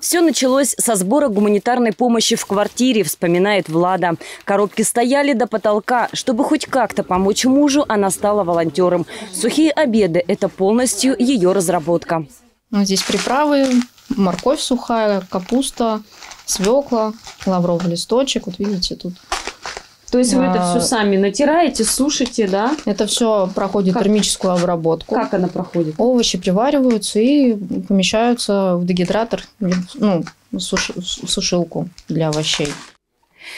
Все началось со сбора гуманитарной помощи в квартире, вспоминает Влада. Коробки стояли до потолка. Чтобы хоть как-то помочь мужу, она стала волонтером. Сухие обеды – это полностью ее разработка. Ну, здесь приправы, морковь сухая, капуста, свекла, лавровый листочек. Вот видите, тут То есть вы это А. все сами натираете, сушите, да? это все проходит Как? термическую обработку. Как она проходит? Овощи привариваются и помещаются в дегидратор, или, ну, суш- в сушилку для овощей.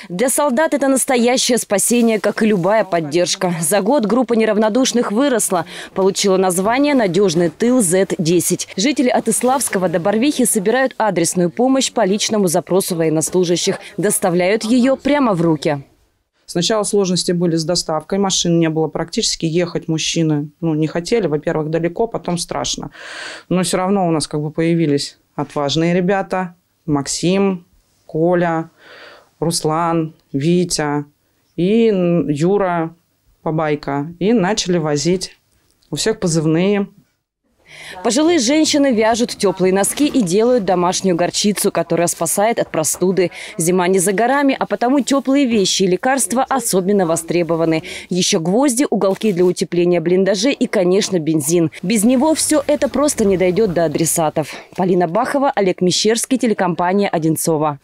Для солдат это настоящее спасение, как и любая поддержка. За год группа неравнодушных выросла, получила название «Надежный тыл Z-10». Жители от Иславского до Барвихи собирают адресную помощь по личному запросу военнослужащих, доставляют ее прямо в руки. Сначала сложности были с доставкой, машин не было практически, ехать мужчины ну, не хотели, во-первых, далеко, потом страшно. Но все равно у нас как бы появились отважные ребята, Максим, Коля, Руслан, Витя и Юра Побайка. И начали возить. У всех позывные. Пожилые женщины вяжут теплые носки и делают домашнюю горчицу, которая спасает от простуды. Зима не за горами, а потому теплые вещи и лекарства особенно востребованы. Еще гвозди, уголки для утепления блиндажей и, конечно, бензин. Без него все это просто не дойдет до адресатов. Полина Бахова, Олег Мещерский, телекомпания «Одинцова».